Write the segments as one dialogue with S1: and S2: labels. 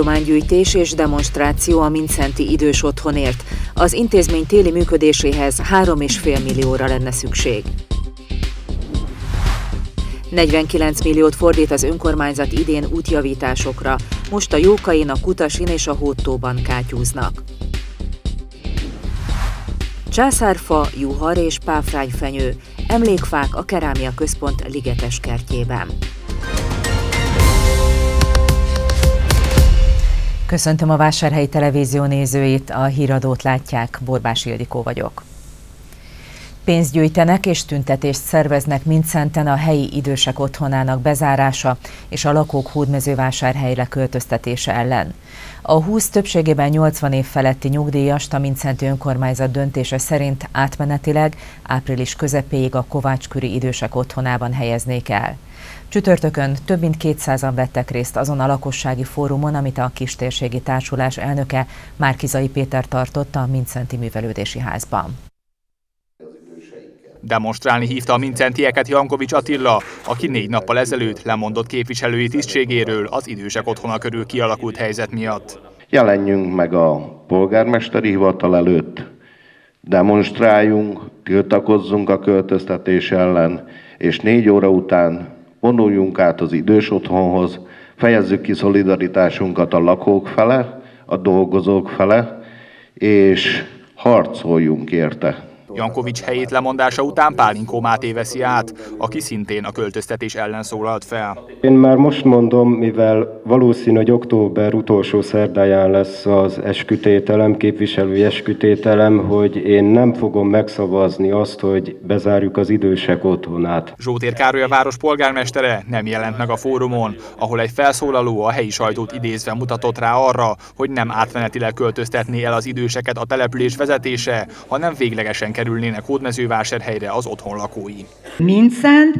S1: Adománygyűjtés és demonstráció a Mincenti idős otthonért. Az intézmény téli működéséhez 3,5 millióra lenne szükség. 49 milliót fordít az önkormányzat idén útjavításokra. Most a Jókain, a Kutasin és a Hódtóban kátyúznak. Császárfa, juhar és páfrányfenyő, emlékfák a Kerámia Központ ligetes kertjében. Köszöntöm a Vásárhelyi Televízió nézőit, a híradót látják, Borbás Ildikó vagyok. Pénzt gyűjtenek és tüntetést szerveznek Mincenten a helyi idősek otthonának bezárása és a lakók hódmezővásárhelyre költöztetése ellen. A 20 többségében 80 év feletti nyugdíjast a Mincenti önkormányzat döntése szerint átmenetileg április közepéig a Kovácsküri idősek otthonában helyeznék el. Csütörtökön több mint 200-an vettek részt azon a lakossági fórumon, amit a Kistérségi Társulás elnöke Márkizai Péter tartott a Mincenti Művelődési Házban.
S2: Demonstrálni hívta a mincentieket Jankovics Attila, aki négy nappal ezelőtt lemondott képviselői tisztségéről az idősek otthona körül kialakult helyzet miatt.
S3: Jelenjünk meg a polgármesteri hivatal előtt, demonstráljunk, tiltakozzunk a költöztetés ellen, és négy óra után vonuljunk át az idős otthonhoz, fejezzük ki szolidaritásunkat a lakók fele, a dolgozók fele, és harcoljunk érte.
S2: Jankovics helyét lemondása után Pálinkó Máté veszi át, aki szintén a költöztetés ellen szólalt fel.
S4: Én már most mondom, mivel valószínű, hogy október utolsó szerdáján lesz az eskütételem, képviselői eskütételem, hogy én nem fogom megszavazni azt, hogy bezárjuk az idősek otthonát.
S2: Zsótér Károly a város polgármestere nem jelent meg a fórumon, ahol egy felszólaló a helyi sajtót idézve mutatott rá arra, hogy nem átmenetileg költöztetné el az időseket a település vezetése, hanem véglegesen kerülnének Hódmezővásárhelyre az otthon lakói.
S5: Mincent,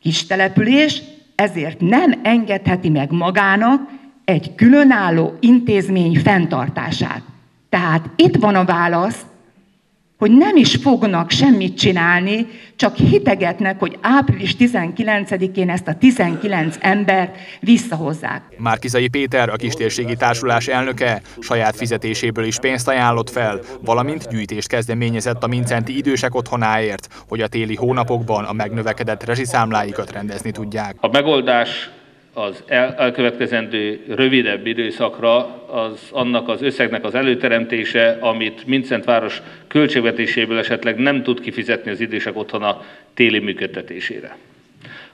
S5: kis település, ezért nem engedheti meg magának egy különálló intézmény fenntartását. Tehát itt van a válasz, hogy nem is fognak semmit csinálni, csak hitegetnek, hogy április 19-én ezt a 19 embert visszahozzák.
S2: Márkizai Péter, a kistérségi társulás elnöke, saját fizetéséből is pénzt ajánlott fel, valamint gyűjtést kezdeményezett a Mincenti idősek otthonáért, hogy a téli hónapokban a megnövekedett rezsiszámláikat rendezni tudják.
S6: A megoldás az elkövetkezendő rövidebb időszakra az annak az összegnek az előteremtése, amit Mincent város költségvetéséből esetleg nem tud kifizetni az idősek otthona téli működtetésére.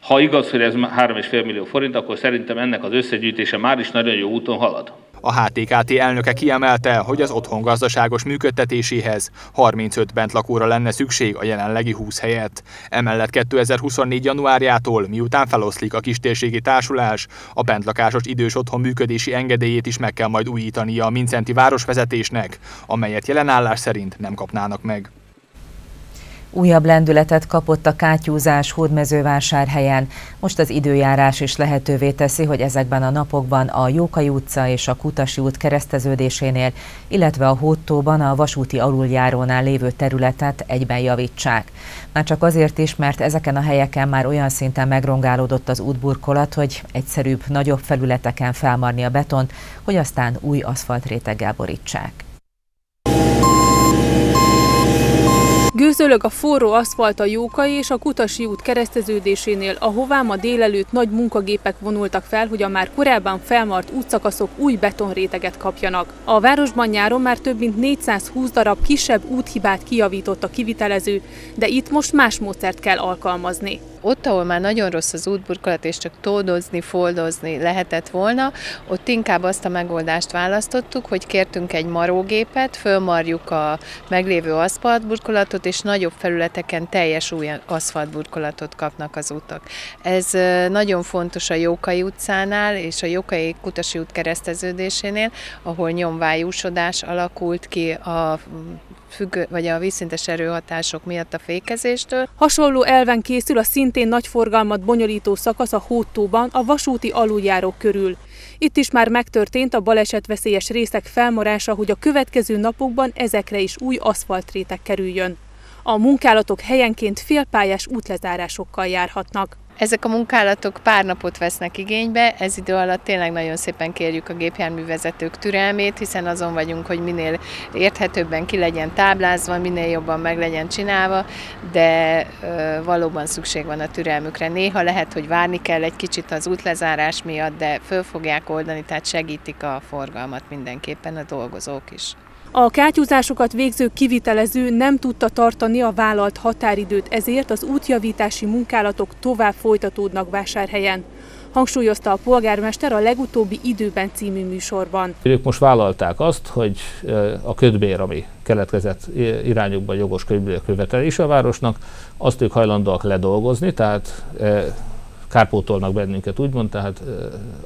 S6: Ha igaz, hogy ez 3,5 millió forint, akkor szerintem ennek az összegyűjtése már is nagyon jó úton halad.
S2: A HTKT elnöke kiemelte, hogy az otthon gazdaságos működtetéséhez 35 bentlakóra lenne szükség a jelenlegi 20 helyett. Emellett 2024. januárjától, miután feloszlik a kistérségi társulás, a bentlakásos idős otthon működési engedélyét is meg kell majd újítania a Mincenti városvezetésnek, amelyet jelenállás szerint nem kapnának meg.
S1: Újabb lendületet kapott a kátyúzás hódmezővásárhelyen. Most az időjárás is lehetővé teszi, hogy ezekben a napokban a Jókai utca és a Kutasi út kereszteződésénél, illetve a Hódtóban a vasúti aluljárónál lévő területet egyben javítsák. Már csak azért is, mert ezeken a helyeken már olyan szinten megrongálódott az útburkolat, hogy egyszerűbb, nagyobb felületeken felmarni a betont, hogy aztán új aszfaltréteggel borítsák.
S7: Gőzölög a forró aszfalt a Jókai és a Kutasi út kereszteződésénél, ahová ma délelőtt nagy munkagépek vonultak fel, hogy a már korábban felmart útszakaszok új betonréteget kapjanak. A városban nyáron már több mint 420 darab kisebb úthibát kijavított a kivitelező, de itt most más módszert kell alkalmazni
S8: ott, ahol már nagyon rossz az útburkolat, és csak tódozni, foldozni lehetett volna, ott inkább azt a megoldást választottuk, hogy kértünk egy marógépet, fölmarjuk a meglévő aszfaltburkolatot, és nagyobb felületeken teljes új aszfaltburkolatot kapnak az utak. Ez nagyon fontos a Jókai utcánál és a Jókai Kutasi út kereszteződésénél, ahol nyomvájúsodás alakult ki a függő, vagy a vízszintes erőhatások miatt a fékezéstől.
S7: Hasonló elven készül a szintén nagy forgalmat bonyolító szakasz a Hódtóban, a vasúti aluljárók körül. Itt is már megtörtént a balesetveszélyes részek felmarása, hogy a következő napokban ezekre is új aszfaltrétek kerüljön. A munkálatok helyenként félpályás útlezárásokkal járhatnak.
S8: Ezek a munkálatok pár napot vesznek igénybe, ez idő alatt tényleg nagyon szépen kérjük a gépjárművezetők türelmét, hiszen azon vagyunk, hogy minél érthetőbben ki legyen táblázva, minél jobban meg legyen csinálva, de valóban szükség van a türelmükre. Néha lehet, hogy várni kell egy kicsit az útlezárás miatt, de föl fogják oldani, tehát segítik a forgalmat mindenképpen a dolgozók is.
S7: A kátyúzásokat végző kivitelező nem tudta tartani a vállalt határidőt, ezért az útjavítási munkálatok tovább folytatódnak vásárhelyen hangsúlyozta a polgármester a legutóbbi időben című műsorban.
S9: Ők most vállalták azt, hogy a ködbér, ami keletkezett irányukban jogos ködbér követelése a városnak, azt ők hajlandóak ledolgozni, tehát kárpótolnak bennünket, úgymond, tehát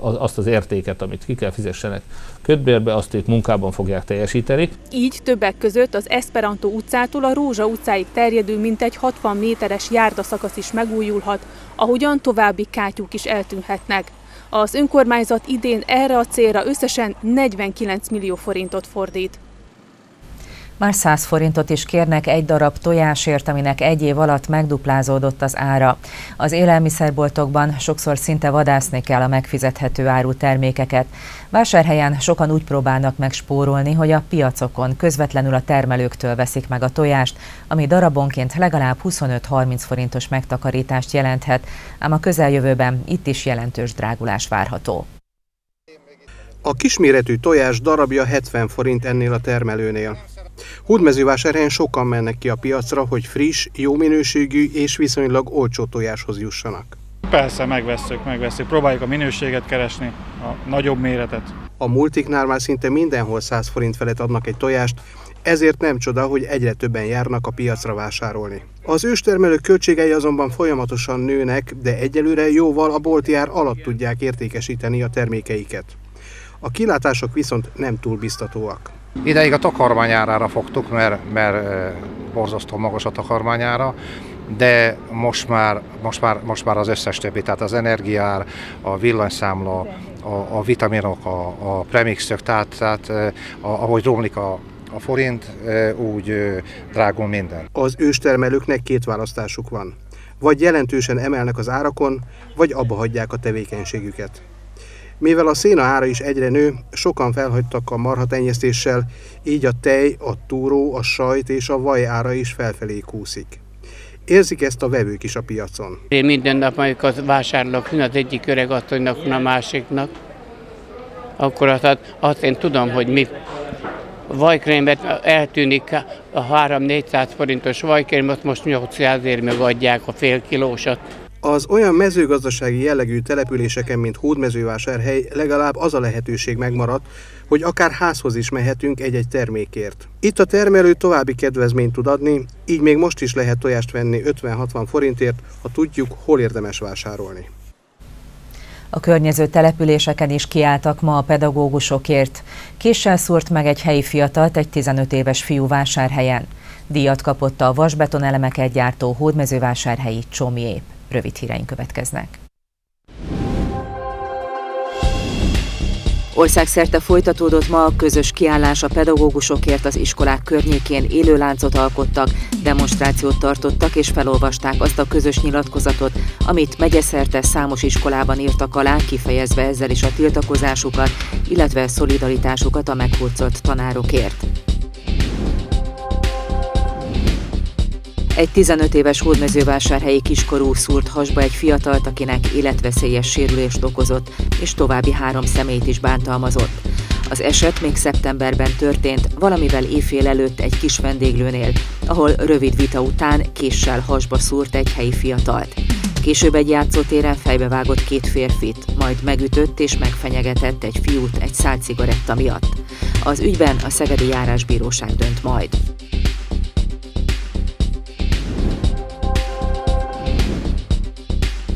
S9: azt az értéket, amit ki kell fizessenek ködbérbe, azt ők munkában fogják teljesíteni.
S7: Így többek között az Esperanto utcától a Rózsa utcáig terjedő mintegy 60 méteres járdaszakasz is megújulhat, ahogyan további kátyúk is eltűnhetnek. Az önkormányzat idén erre a célra összesen 49 millió forintot fordít.
S1: Már 100 forintot is kérnek egy darab tojásért, aminek egy év alatt megduplázódott az ára. Az élelmiszerboltokban sokszor szinte vadászni kell a megfizethető áru termékeket. Vásárhelyen sokan úgy próbálnak megspórolni, hogy a piacokon közvetlenül a termelőktől veszik meg a tojást, ami darabonként legalább 25-30 forintos megtakarítást jelenthet, ám a közeljövőben itt is jelentős drágulás várható.
S10: A kisméretű tojás darabja 70 forint ennél a termelőnél. Hódmezővásárhelyen sokan mennek ki a piacra, hogy friss, jó minőségű és viszonylag olcsó tojáshoz jussanak.
S11: Persze, megveszünk, megveszünk. Próbáljuk a minőséget keresni, a nagyobb méretet.
S10: A multiknál már szinte mindenhol 100 forint felett adnak egy tojást, ezért nem csoda, hogy egyre többen járnak a piacra vásárolni. Az őstermelők költségei azonban folyamatosan nőnek, de egyelőre jóval a bolti ár alatt tudják értékesíteni a termékeiket. A kilátások viszont nem túl biztatóak.
S12: Ideig a takarmányárára fogtuk, mert, mert borzasztó magas a takarmányára, de most már, most, már, most már az összes többi, tehát az energiár, a villanyszámla, a, a vitaminok, a, a premixök, tehát, tehát ahogy romlik a, a forint, úgy drágul minden.
S10: Az őstermelőknek két választásuk van. Vagy jelentősen emelnek az árakon, vagy abba hagyják a tevékenységüket. Mivel a széna ára is egyre nő, sokan felhagytak a marhatenyésztéssel, így a tej, a túró, a sajt és a vaj ára is felfelé kúszik. Érzik ezt a vevők is a piacon.
S13: Én minden nap amikor vásárolok, az egyik öreg asszonynak, a másiknak, akkor azt, azt én tudom, hogy mi vajkrémet eltűnik a 3-400 forintos vajkrémet, most 800 ér megadják a fél kilósat.
S10: Az olyan mezőgazdasági jellegű településeken, mint Hódmezővásárhely legalább az a lehetőség megmaradt, hogy akár házhoz is mehetünk egy-egy termékért. Itt a termelő további kedvezményt tud adni, így még most is lehet tojást venni 50-60 forintért, ha tudjuk, hol érdemes vásárolni.
S1: A környező településeken is kiálltak ma a pedagógusokért. Késsel szúrt meg egy helyi fiatalt egy 15 éves fiú vásárhelyen. Díjat kapott a vasbeton elemeket gyártó hódmezővásárhelyi csomjép. Rövid híreink következnek. Országszerte folytatódott ma a közös kiállás a pedagógusokért az iskolák környékén élő láncot alkottak, demonstrációt tartottak és felolvasták azt a közös nyilatkozatot, amit megyeszerte számos iskolában írtak alá, kifejezve ezzel is a tiltakozásukat, illetve szolidaritásukat a meghurcolt tanárokért. Egy 15 éves hódmezővásárhelyi kiskorú szúrt hasba egy fiatalt, akinek életveszélyes sérülést okozott, és további három személyt is bántalmazott. Az eset még szeptemberben történt, valamivel éjfél előtt egy kis vendéglőnél, ahol rövid vita után késsel hasba szúrt egy helyi fiatalt. Később egy játszótéren fejbevágott két férfit, majd megütött és megfenyegetett egy fiút egy szál cigaretta miatt. Az ügyben a Szegedi Járásbíróság dönt majd.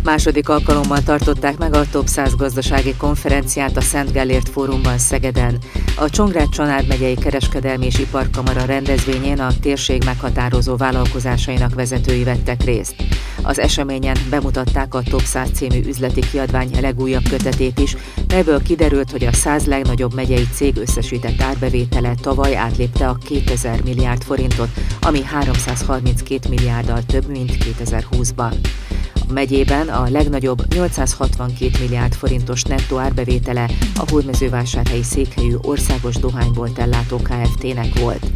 S1: Második alkalommal tartották meg a Top 100 gazdasági konferenciát a Szent Gellért Fórumban Szegeden. A Csongrád Csanád megyei kereskedelmi és iparkamara rendezvényén a térség meghatározó vállalkozásainak vezetői vettek részt. Az eseményen bemutatták a Top 100 című üzleti kiadvány legújabb kötetét is, melyből kiderült, hogy a 100 legnagyobb megyei cég összesített árbevétele tavaly átlépte a 2000 milliárd forintot, ami 332 milliárddal több, mint 2020-ban. A megyében a legnagyobb 862 milliárd forintos nettó árbevétele a hódmezővásárhelyi székhelyű országos dohánybolt ellátó Kft-nek volt.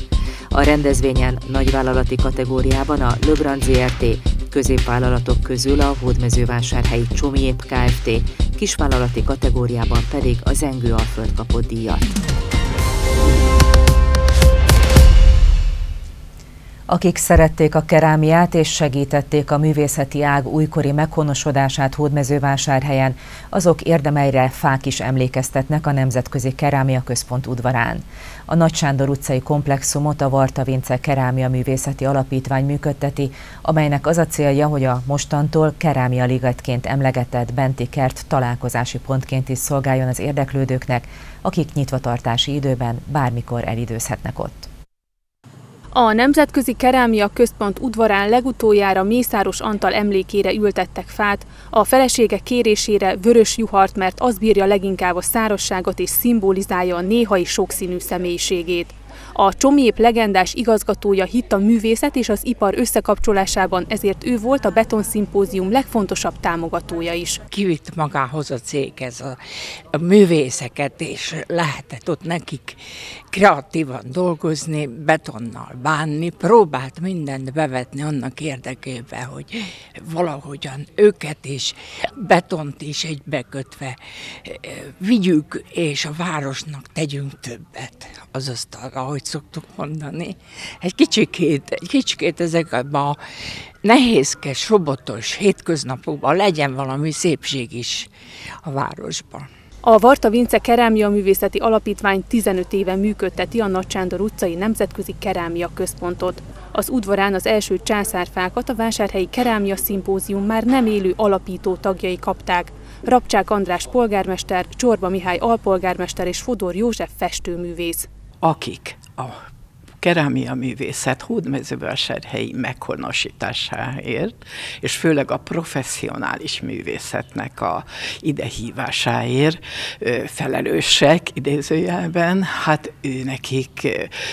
S1: A rendezvényen nagyvállalati kategóriában a Lebrun ZRT, középvállalatok közül a hódmezővásárhelyi Csomiép Kft, kisvállalati kategóriában pedig a Zengő Alföld kapott díjat. Akik szerették a kerámiát és segítették a művészeti ág újkori meghonosodását Hódmezővásárhelyen, azok érdemeire fák is emlékeztetnek a Nemzetközi Kerámia Központ udvarán. A Nagy Sándor utcai komplexumot a Varta Vince Kerámia Művészeti Alapítvány működteti, amelynek az a célja, hogy a mostantól kerámia ligetként emlegetett Benti Kert találkozási pontként is szolgáljon az érdeklődőknek, akik nyitvatartási időben bármikor elidőzhetnek ott.
S7: A Nemzetközi Kerámia Központ udvarán legutoljára Mészáros Antal emlékére ültettek fát, a felesége kérésére vörös juhart, mert az bírja leginkább a szárosságot és szimbolizálja a néhai sokszínű személyiségét. A Csomiép legendás igazgatója hitt a művészet és az ipar összekapcsolásában, ezért ő volt a Betonszimpózium legfontosabb támogatója is.
S14: Kivitt magához a céghez a, a művészeket, és lehetett ott nekik kreatívan dolgozni, betonnal bánni, próbált mindent bevetni annak érdekében, hogy valahogyan őket is, betont is egybekötve eh, vigyük, és a városnak tegyünk többet az asztalra, ahogy szoktuk mondani. Egy kicsikét, egy kicsikét ezekben a nehézkes, robotos hétköznapokban legyen valami szépség is a városban.
S7: A Varta Vince Kerámia Művészeti Alapítvány 15 éve működteti a Nagy Sándor utcai Nemzetközi Kerámia Központot. Az udvarán az első császárfákat a Vásárhelyi Kerámia Szimpózium már nem élő alapító tagjai kapták. Rabcsák András polgármester, Csorba Mihály alpolgármester és Fodor József festőművész.
S15: Akik a kerámia művészet hódmezővásárhelyi meghonosításáért, és főleg a professzionális művészetnek a idehívásáért felelősek idézőjelben, hát ő nekik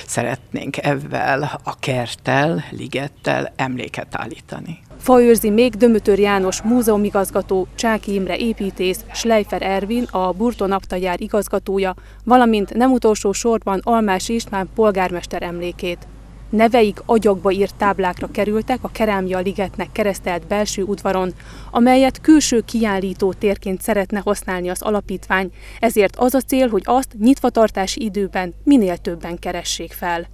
S15: szeretnénk ezzel a kerttel, ligettel emléket állítani.
S7: Faőrzi még Dömötör János múzeumigazgató, Csáki Imre építész, Schleifer Ervin, a Burton Aptagyár igazgatója, valamint nem utolsó sorban Almás István polgármester emlékét. Neveik agyagba írt táblákra kerültek a Kerámia Ligetnek keresztelt belső udvaron, amelyet külső kiállító térként szeretne használni az alapítvány, ezért az a cél, hogy azt nyitvatartási időben minél többen keressék fel.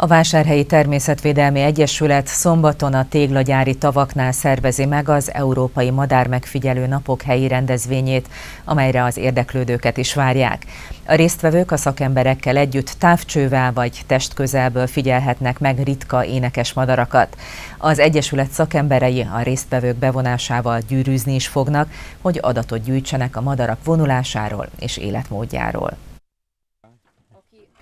S1: A Vásárhelyi Természetvédelmi Egyesület szombaton a téglagyári tavaknál szervezi meg az Európai Madár Megfigyelő Napok helyi rendezvényét, amelyre az érdeklődőket is várják. A résztvevők a szakemberekkel együtt távcsővel vagy testközelből figyelhetnek meg ritka énekes madarakat. Az Egyesület szakemberei a résztvevők bevonásával gyűrűzni is fognak, hogy adatot gyűjtsenek a madarak vonulásáról és életmódjáról.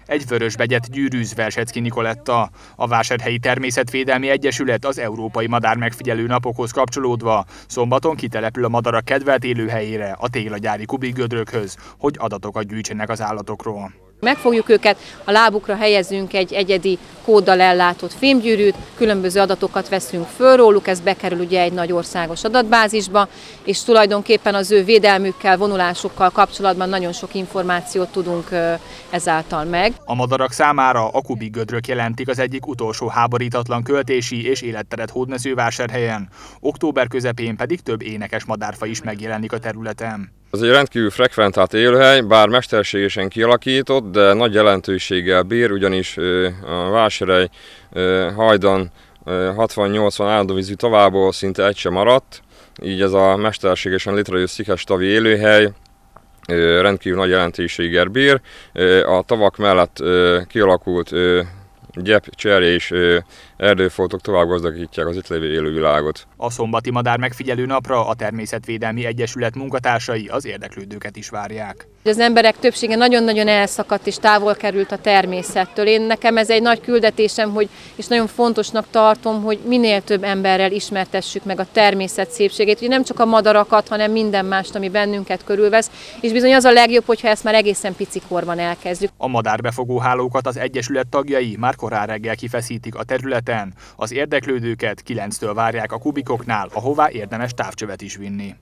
S2: Egy vörösbegyet gyűrűz Versecki Nikoletta. A Vásárhelyi Természetvédelmi Egyesület az Európai Madár Megfigyelő Napokhoz kapcsolódva szombaton kitelepül a madarak kedvelt élőhelyére, a téglagyári kubikgödrökhöz, hogy adatokat gyűjtsenek az állatokról.
S16: Megfogjuk őket, a lábukra helyezünk egy egyedi kóddal ellátott fémgyűrűt, különböző adatokat veszünk föl róluk, ez bekerül ugye egy nagy országos adatbázisba, és tulajdonképpen az ő védelmükkel, vonulásukkal kapcsolatban nagyon sok információt tudunk ezáltal meg.
S2: A madarak számára a kubik gödrök jelentik az egyik utolsó háborítatlan költési és életteret hódmezővásárhelyen. Október közepén pedig több énekes madárfa is megjelenik a területen.
S17: Ez egy rendkívül frekventált élőhely, bár mesterségesen kialakított, de nagy jelentőséggel bír, ugyanis a Váserej hajdan 60-80 állandóvízű továbbból szinte egy sem maradt, így ez a mesterségesen létrejött szikestavi élőhely rendkívül nagy jelentőséggel bír. A tavak mellett kialakult gyep, cserje és erdőfoltok tovább gazdagítják az itt lévő élővilágot.
S2: A szombati madár megfigyelő napra a Természetvédelmi Egyesület munkatársai az érdeklődőket is várják.
S16: Az emberek többsége nagyon-nagyon elszakadt és távol került a természettől. Én nekem ez egy nagy küldetésem, hogy, és nagyon fontosnak tartom, hogy minél több emberrel ismertessük meg a természet szépségét, hogy nem csak a madarakat, hanem minden mást, ami bennünket körülvesz, és bizony az a legjobb, hogyha ezt már egészen picikorban elkezdjük.
S2: A madárbefogó hálókat az Egyesület tagjai már korán reggel kifeszítik a terület területen. Az érdeklődőket 9-től várják a kubikoknál, ahová érdemes távcsövet is vinni.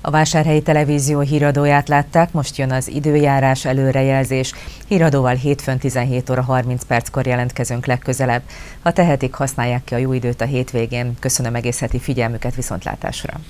S1: A Vásárhelyi Televízió híradóját látták, most jön az időjárás előrejelzés. Híradóval hétfőn 17 óra 30 perckor jelentkezünk legközelebb. Ha tehetik, használják ki a jó időt a hétvégén. Köszönöm egész heti figyelmüket viszontlátásra.